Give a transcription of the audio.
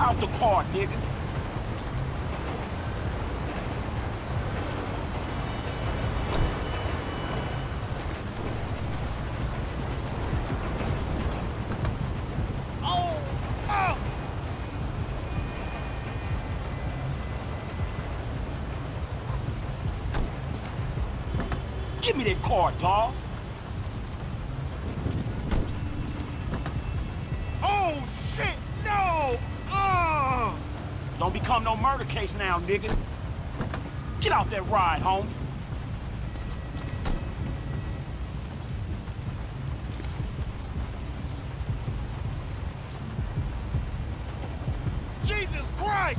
Out the car, nigga. Give me that car, dawg. Don't become no murder case now, nigga. Get out that ride, homie. Jesus Christ!